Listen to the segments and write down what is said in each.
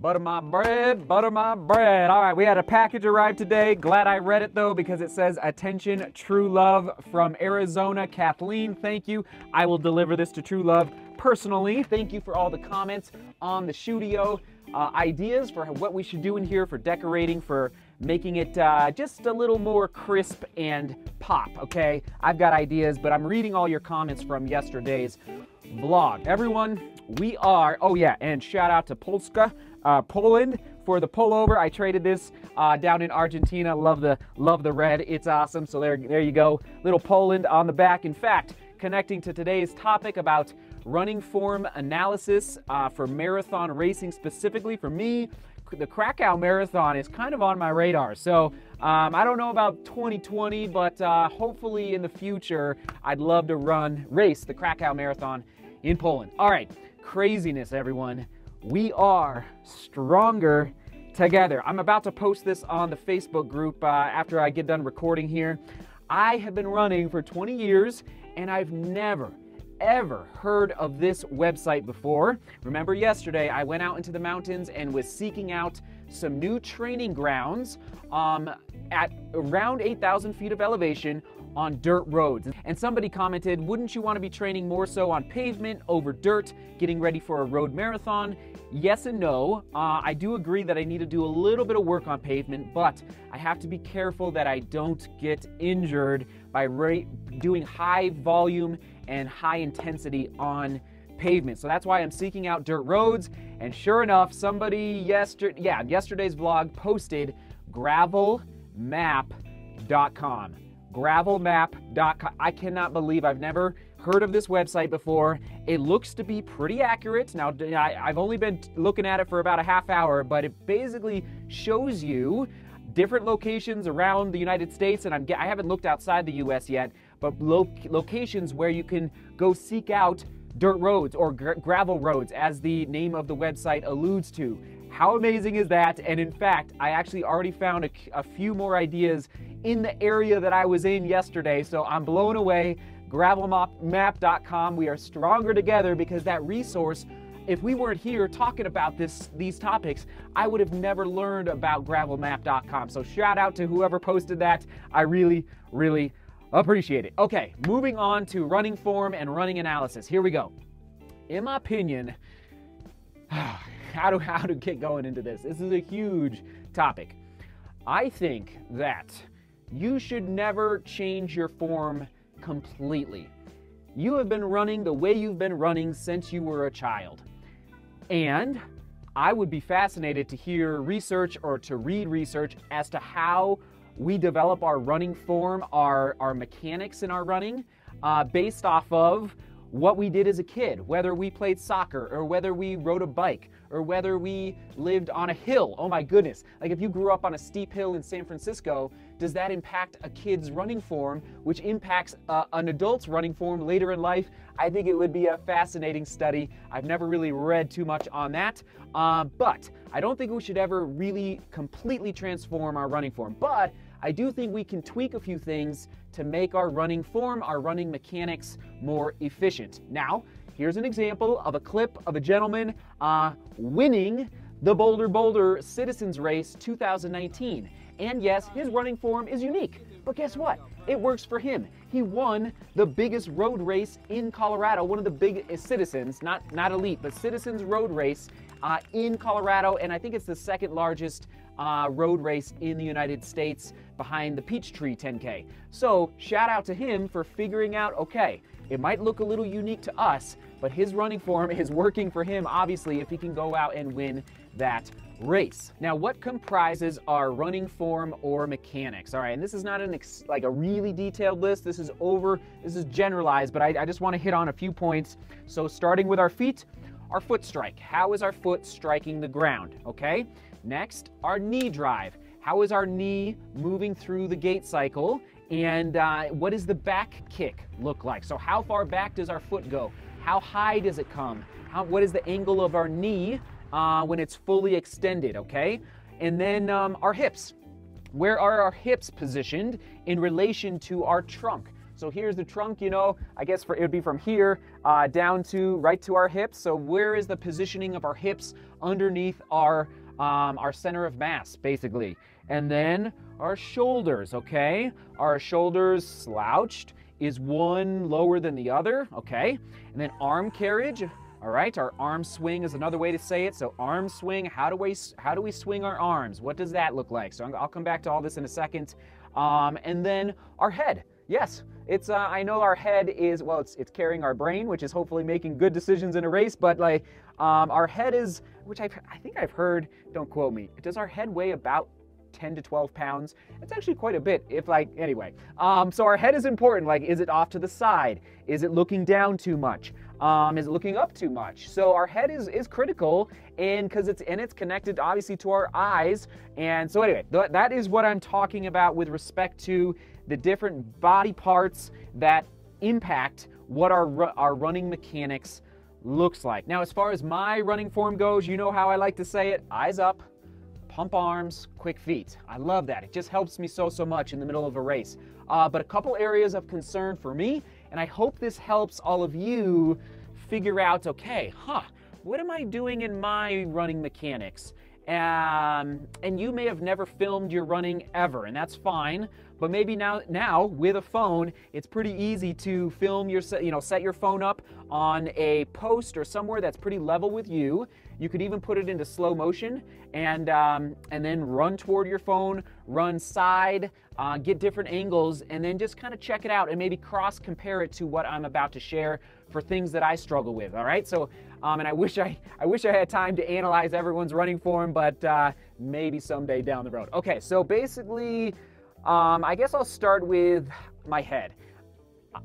Butter my bread, butter my bread. All right, we had a package arrive today. Glad I read it though because it says, Attention, True Love from Arizona. Kathleen, thank you. I will deliver this to True Love personally. Thank you for all the comments on the studio, uh, ideas for what we should do in here for decorating, for making it uh, just a little more crisp and pop, okay? I've got ideas, but I'm reading all your comments from yesterday's vlog. Everyone, we are, oh yeah, and shout out to Polska uh, Poland for the pullover. I traded this uh, down in Argentina. Love the love the red. It's awesome. So there, there you go. Little Poland on the back. In fact, connecting to today's topic about running form analysis uh, for marathon racing specifically for me. The Krakow Marathon is kind of on my radar. So um, I don't know about 2020, but uh, hopefully in the future, I'd love to run, race the Krakow Marathon in Poland. All right, craziness, everyone we are stronger together. I'm about to post this on the Facebook group uh, after I get done recording here. I have been running for 20 years and I've never, ever heard of this website before. Remember, yesterday I went out into the mountains and was seeking out some new training grounds um, at around 8,000 feet of elevation on dirt roads. And somebody commented, wouldn't you want to be training more so on pavement over dirt, getting ready for a road marathon? Yes and no. Uh, I do agree that I need to do a little bit of work on pavement, but I have to be careful that I don't get injured by doing high volume and high intensity on pavement. So that's why I'm seeking out dirt roads. And sure enough, somebody yesterday, yeah, yesterday's vlog posted gravelmap.com gravelmap.com. I cannot believe I've never heard of this website before. It looks to be pretty accurate. Now, I've only been looking at it for about a half hour, but it basically shows you different locations around the United States, and I'm, I haven't looked outside the US yet, but lo locations where you can go seek out dirt roads or gravel roads, as the name of the website alludes to. How amazing is that? And in fact, I actually already found a, a few more ideas in the area that I was in yesterday, so I'm blown away. Gravelmap.com. We are stronger together because that resource if we weren't here talking about this these topics, I would have never learned about gravelmap.com. So shout out to whoever posted that. I really, really appreciate it. Okay, moving on to running form and running analysis. Here we go. In my opinion, how to how to get going into this. This is a huge topic. I think that you should never change your form completely. You have been running the way you've been running since you were a child. And I would be fascinated to hear research or to read research as to how we develop our running form, our, our mechanics in our running, uh, based off of what we did as a kid, whether we played soccer or whether we rode a bike or whether we lived on a hill. Oh my goodness. Like if you grew up on a steep hill in San Francisco, does that impact a kid's running form, which impacts uh, an adult's running form later in life? I think it would be a fascinating study. I've never really read too much on that, uh, but I don't think we should ever really completely transform our running form. But I do think we can tweak a few things to make our running form, our running mechanics more efficient. Now, here's an example of a clip of a gentleman uh, winning the Bolder Boulder Citizens Race 2019. And yes, his running form is unique. But guess what? It works for him. He won the biggest road race in Colorado, one of the big citizens, not, not elite, but citizens road race uh, in Colorado. And I think it's the second largest uh, road race in the United States behind the Peachtree 10K. So shout out to him for figuring out, okay, it might look a little unique to us, but his running form is working for him, obviously, if he can go out and win that race. Now, what comprises our running form or mechanics? All right, and this is not an like a really detailed list. This is over, this is generalized, but I, I just want to hit on a few points. So starting with our feet, our foot strike. How is our foot striking the ground, okay? Next, our knee drive. How is our knee moving through the gait cycle? And uh, what does the back kick look like? So how far back does our foot go? How high does it come? How, what is the angle of our knee uh, when it's fully extended, okay? And then um, our hips. Where are our hips positioned in relation to our trunk? So here's the trunk, you know, I guess for, it would be from here uh, down to right to our hips. So where is the positioning of our hips underneath our um, our center of mass, basically. And then our shoulders, okay? Our shoulders slouched. Is one lower than the other, okay? And then arm carriage, all right? Our arm swing is another way to say it. So arm swing, how do we, how do we swing our arms? What does that look like? So I'll come back to all this in a second. Um, and then our head, yes, it's uh, I know our head is well, it's it's carrying our brain, which is hopefully making good decisions in a race. But like um, our head is, which I I think I've heard. Don't quote me. Does our head weigh about 10 to 12 pounds. It's actually quite a bit if like, anyway. Um, so our head is important. Like, is it off to the side? Is it looking down too much? Um, is it looking up too much? So our head is, is critical and because it's, and it's connected obviously to our eyes. And so anyway, th that is what I'm talking about with respect to the different body parts that impact what our, our running mechanics looks like. Now, as far as my running form goes, you know how I like to say it eyes up, pump arms, quick feet. I love that. It just helps me so, so much in the middle of a race. Uh, but a couple areas of concern for me, and I hope this helps all of you figure out okay, huh, what am I doing in my running mechanics? Um, and you may have never filmed your running ever, and that's fine. But maybe now, now with a phone, it's pretty easy to film your, you know, set your phone up on a post or somewhere that's pretty level with you. You could even put it into slow motion and um, and then run toward your phone, run side, uh, get different angles, and then just kind of check it out and maybe cross compare it to what I'm about to share for things that I struggle with. All right, so um, and I wish I I wish I had time to analyze everyone's running form, but uh, maybe someday down the road. Okay, so basically, um, I guess I'll start with my head.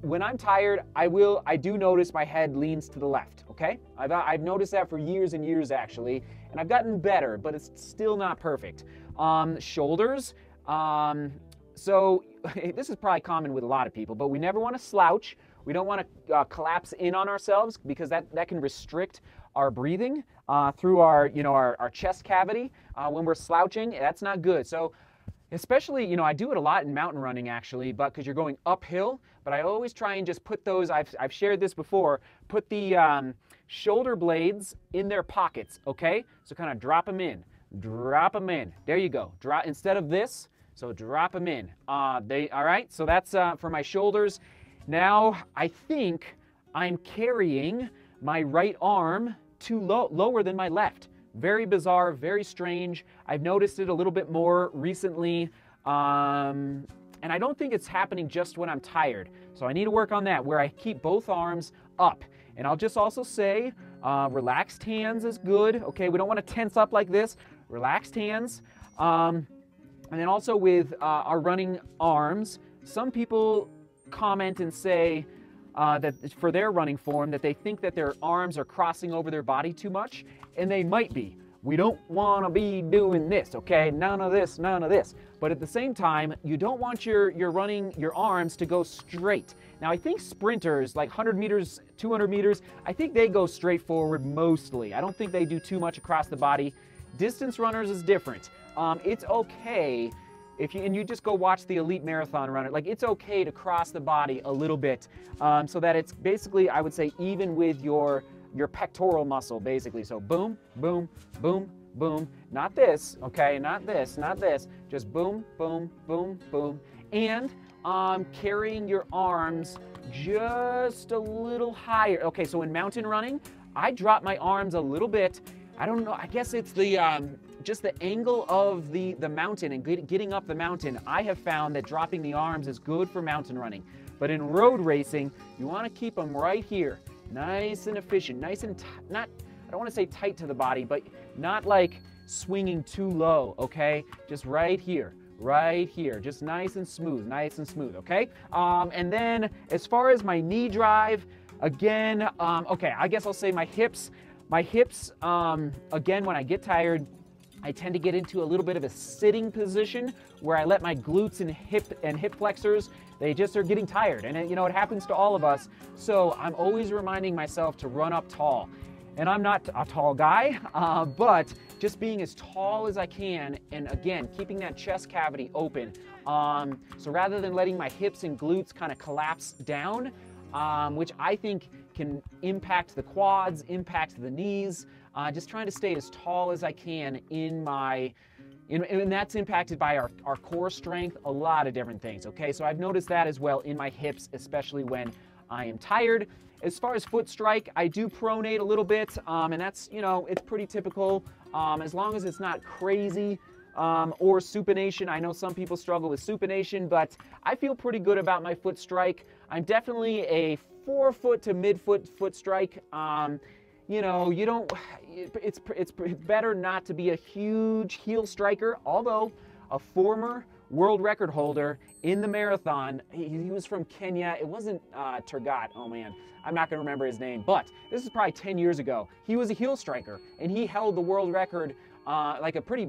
When I'm tired, I will I do notice my head leans to the left. Okay, I've I've noticed that for years and years actually, and I've gotten better, but it's still not perfect. Um, shoulders. Um, so this is probably common with a lot of people, but we never want to slouch. We don't want to uh, collapse in on ourselves because that, that can restrict our breathing uh, through our, you know, our, our chest cavity uh, when we're slouching. That's not good. So especially, you know, I do it a lot in mountain running actually, but because you're going uphill, but I always try and just put those, I've, I've shared this before, put the um, shoulder blades in their pockets, okay? So kind of drop them in, drop them in. There you go. Drop Instead of this, so drop them in. Uh, they, all right, so that's uh, for my shoulders. Now I think I'm carrying my right arm too low, lower than my left. Very bizarre, very strange. I've noticed it a little bit more recently. Um, and I don't think it's happening just when I'm tired. So I need to work on that, where I keep both arms up. And I'll just also say, uh, relaxed hands is good. Okay, we don't want to tense up like this. Relaxed hands. Um, and then also with uh, our running arms, some people comment and say uh, that for their running form that they think that their arms are crossing over their body too much, and they might be. We don't want to be doing this, okay? None of this, none of this. But at the same time, you don't want your, your running, your arms to go straight. Now, I think sprinters, like 100 meters, 200 meters, I think they go straight forward mostly. I don't think they do too much across the body. Distance runners is different. Um, it's okay if you and you just go watch the elite marathon runner, like it's okay to cross the body a little bit, um, so that it's basically I would say even with your your pectoral muscle, basically. So boom, boom, boom, boom. Not this, okay? Not this, not this. Just boom, boom, boom, boom, and um, carrying your arms just a little higher. Okay, so in mountain running, I drop my arms a little bit. I don't know. I guess it's the um, just the angle of the, the mountain and get, getting up the mountain, I have found that dropping the arms is good for mountain running. But in road racing, you want to keep them right here, nice and efficient, nice and not, I don't want to say tight to the body, but not like swinging too low, okay? Just right here, right here, just nice and smooth, nice and smooth, okay? Um, and then as far as my knee drive, again, um, okay, I guess I'll say my hips. My hips, um, again, when I get tired, I tend to get into a little bit of a sitting position where I let my glutes and hip and hip flexors, they just are getting tired. And it, you know, it happens to all of us. So I'm always reminding myself to run up tall. And I'm not a tall guy, uh, but just being as tall as I can, and again, keeping that chest cavity open. Um, so rather than letting my hips and glutes kind of collapse down, um, which I think can impact the quads, impact the knees, uh, just trying to stay as tall as I can in my and, and, that's impacted by our, our core strength, a lot of different things, okay? So I've noticed that as well in my hips, especially when I am tired. As far as foot strike, I do pronate a little bit, um, and that's, you know, it's pretty typical. Um, as long as it's not crazy, um, or supination. I know some people struggle with supination, but I feel pretty good about my foot strike. I'm definitely a forefoot to mid foot foot strike. Um, you know, you don't, it's, it's better not to be a huge heel striker, although a former world record holder in the marathon. He, he was from Kenya. It wasn't uh, Tergat. Oh man, I'm not going to remember his name, but this is probably 10 years ago. He was a heel striker and he held the world record uh, like a pretty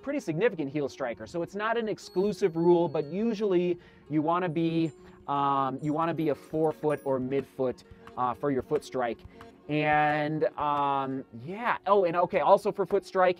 pretty significant heel striker. So it's not an exclusive rule, but usually you want to be um, you want to be a forefoot or mid foot uh, for your foot strike. And um, yeah, oh, and okay, also for foot strike,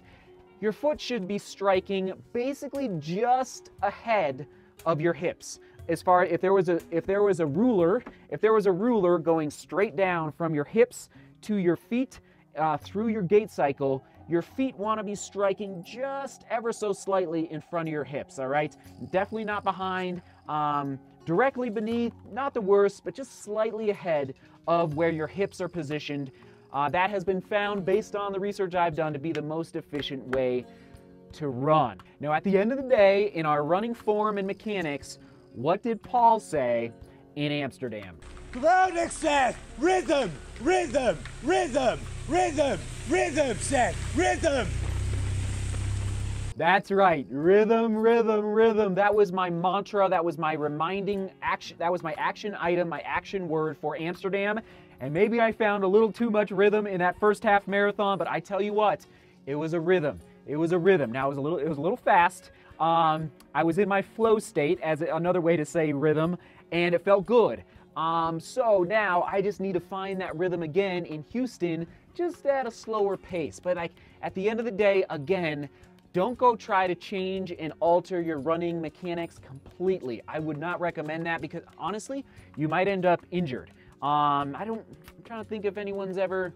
your foot should be striking basically just ahead of your hips. As far if there was a if there was a ruler, if there was a ruler going straight down from your hips to your feet uh, through your gait cycle, your feet want to be striking just ever so slightly in front of your hips, all right? Definitely not behind, um, directly beneath, not the worst, but just slightly ahead of where your hips are positioned. Uh, that has been found, based on the research I've done, to be the most efficient way to run. Now, at the end of the day, in our running form and mechanics, what did Paul say in Amsterdam? Ground excess, rhythm, rhythm, rhythm, rhythm, rhythm, set, rhythm. That's right. Rhythm, rhythm, rhythm. That was my mantra. That was my reminding action. That was my action item, my action word for Amsterdam. And maybe I found a little too much rhythm in that first half marathon, but I tell you what, it was a rhythm. It was a rhythm. Now it was a little it was a little fast. Um, I was in my flow state as another way to say rhythm, and it felt good. Um, so now I just need to find that rhythm again in Houston just at a slower pace. But like at the end of the day, again, don't go try to change and alter your running mechanics completely. I would not recommend that because honestly, you might end up injured. Um, I don't, I'm trying to think if anyone's ever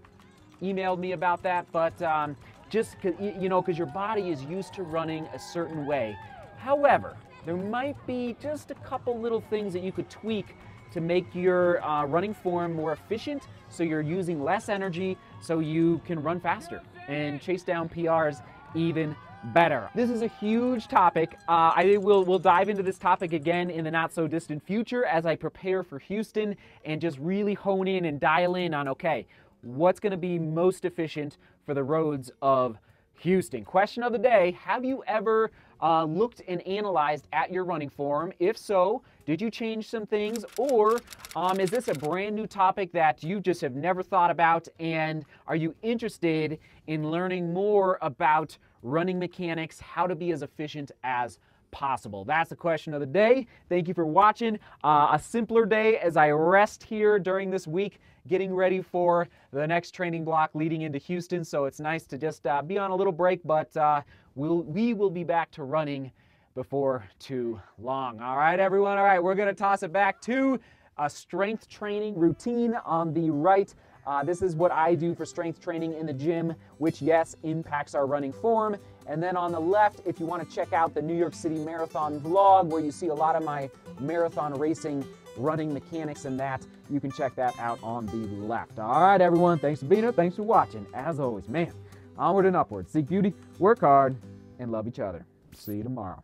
emailed me about that, but um, just, you know, because your body is used to running a certain way. However, there might be just a couple little things that you could tweak to make your uh, running form more efficient so you're using less energy so you can run faster and chase down PRs even better. This is a huge topic. Uh, I will we'll dive into this topic again in the not so distant future as I prepare for Houston and just really hone in and dial in on okay, what's going to be most efficient for the roads of Houston. Question of the day Have you ever uh, looked and analyzed at your running form? If so, did you change some things? Or um, is this a brand new topic that you just have never thought about? And are you interested in learning more about running mechanics, how to be as efficient as possible? That's the question of the day. Thank you for watching. Uh, a simpler day as I rest here during this week, getting ready for the next training block leading into Houston. So it's nice to just uh, be on a little break, but uh, we'll, we will be back to running before too long. All right, everyone. All right, we're going to toss it back to a strength training routine on the right. Uh, this is what I do for strength training in the gym, which, yes, impacts our running form. And then on the left, if you want to check out the New York City Marathon vlog, where you see a lot of my marathon racing running mechanics and that, you can check that out on the left. All right, everyone. Thanks for being here. Thanks for watching. As always, man, onward and upward. Seek beauty, work hard, and love each other. See you tomorrow.